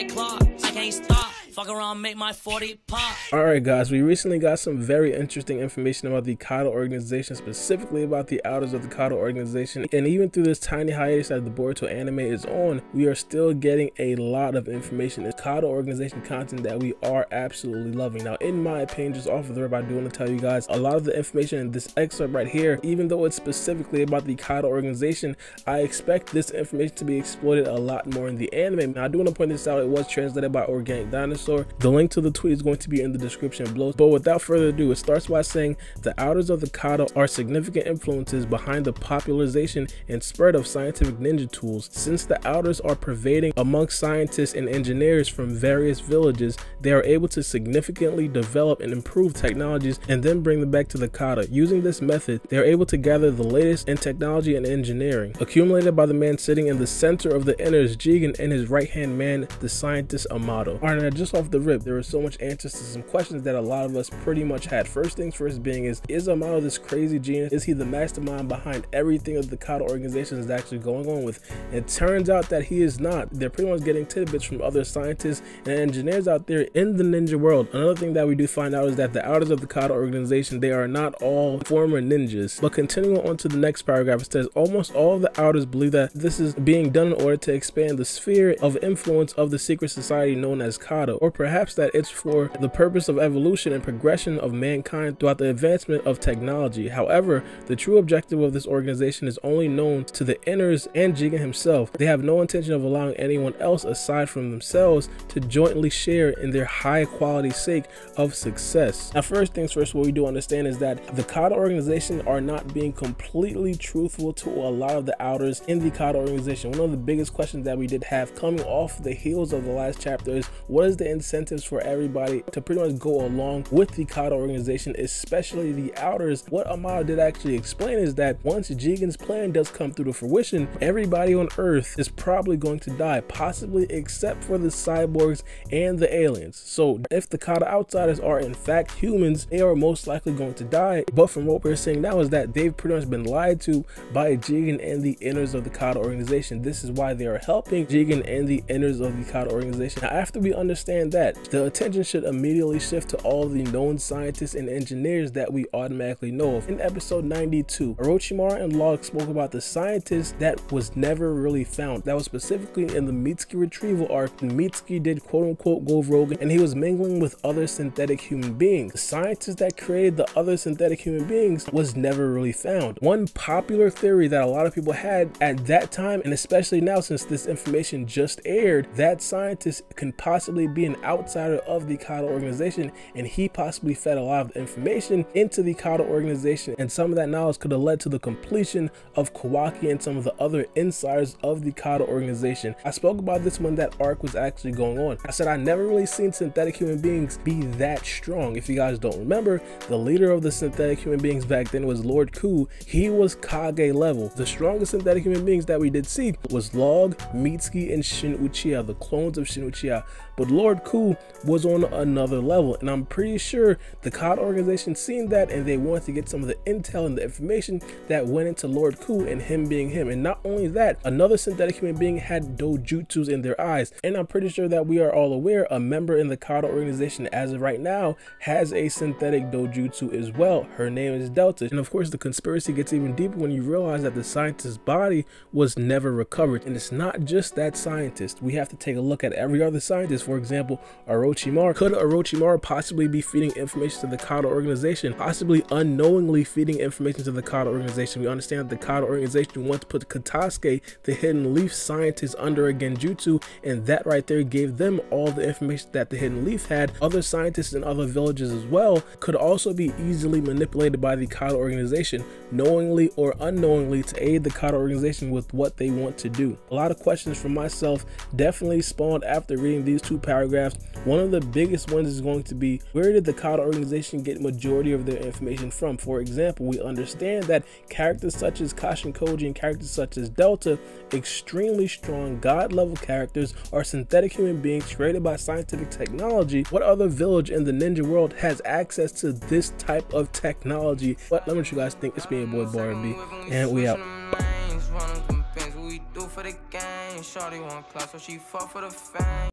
like Clark. I can't stop. Fuck around, make my 40 pop. Alright guys, we recently got some very interesting information about the Kara organization, specifically about the outers of the Kara organization. And even through this tiny hiatus that the Boruto anime is on, we are still getting a lot of information. It's Kara organization content that we are absolutely loving. Now, in my opinion, just off of the rip, I do want to tell you guys a lot of the information in this excerpt right here, even though it's specifically about the Kara organization, I expect this information to be exploited a lot more in the anime. Now, I do want to point this out, it was translated by Organic Dinosaur dinosaur. The link to the tweet is going to be in the description below. But without further ado, it starts by saying the outers of the Kara are significant influences behind the popularization and spread of scientific ninja tools. Since the outers are pervading amongst scientists and engineers from various villages, they are able to significantly develop and improve technologies and then bring them back to the Kara. Using this method, they are able to gather the latest in technology and engineering, accumulated by the man sitting in the center of the inners, Jigen, and his right hand man, the scientist Amado. Alright, now just off the rip, there were so much answers to some questions that a lot of us pretty much had. First things first being is, is Amado this crazy genius? Is he the mastermind behind everything that the Kara organization is actually going on with? It turns out that he is not. They're pretty much getting tidbits from other scientists and engineers out there in the ninja world. Another thing that we do find out is that the outers of the Kara organization, they are not all former ninjas. But continuing on to the next paragraph, it says almost all the outers believe that this is being done in order to expand the sphere of influence of the secret society known as Kara or perhaps that it's for the purpose of evolution and progression of mankind throughout the advancement of technology. However, the true objective of this organization is only known to the inners and Jigen himself. They have no intention of allowing anyone else aside from themselves to jointly share in their high quality sake of success. Now, first things first, what we do understand is that the Kara organization are not being completely truthful to a lot of the outers in the Kara organization. One of the biggest questions that we did have coming off the heels of the last chapter is what is the incentives for everybody to pretty much go along with the Kara organization, especially the outers. What Amado did actually explain is that once Jigen's plan does come through to fruition, everybody on Earth is probably going to die, possibly except for the cyborgs and the aliens. So if the Kara outsiders are in fact humans, they are most likely going to die. But from what we're seeing now is that they've pretty much been lied to by Jigen and the inners of the Kara organization. This is why they are helping Jigen and the inners of the Kara organization. Now, after we understand understand that, the attention should immediately shift to all the known scientists and engineers that we automatically know of. In episode 92, Orochimaru and Log spoke about the scientist that was never really found. That was specifically in the Mitsuki retrieval arc. Mitsuki did quote unquote go rogue and he was mingling with other synthetic human beings. The scientist that created the other synthetic human beings was never really found. One popular theory that a lot of people had at that time and especially now since this information just aired, that scientist can possibly be an outsider of the Kara organization and he possibly fed a lot of information into the Kara organization and some of that knowledge could have led to the completion of Kawaki and some of the other insiders of the Kara organization. I spoke about this when that arc was actually going on. I said I never really seen synthetic human beings be that strong. If you guys don't remember, the leader of the synthetic human beings back then was Lord Ku. He was Kage level. The strongest synthetic human beings that we did see was Log, Mitsuki, and Shin Uchiha, the clones of Shin Uchiha. But Lord Ku was on another level, and I'm pretty sure the Kara organization seen that and they wanted to get some of the intel and the information that went into Lord Ku and him being him. And not only that, another synthetic human being had dojutsus in their eyes. And I'm pretty sure that we are all aware a member in the Kara organization as of right now has a synthetic dojutsu as well. Her name is Delta. And of course, the conspiracy gets even deeper when you realize that the scientist's body was never recovered. And it's not just that scientist. We have to take a look at every other scientist for example, Orochimaru. Could Orochimaru possibly be feeding information to the Kara organization, possibly unknowingly feeding information to the Kara organization? We understand that the Kara organization wants to put Katasuke, the hidden leaf scientist, under a Genjutsu, and that right there gave them all the information that the hidden leaf had. Other scientists in other villages as well could also be easily manipulated by the Kara organization, knowingly or unknowingly to aid the Kara organization with what they want to do. A lot of questions for myself definitely spawned after reading these two paragraphs. One of the biggest ones is going to be where did the Kara organization get majority of their information from? For example, we understand that characters such as Kashin Koji and characters such as Delta, extremely strong god level characters, are synthetic human beings created by scientific technology. What other village in the ninja world has access to this type of technology? But let me know what you guys think. It's me, boy Bar and we out for the game. Shorty want class, so she fought for the fame.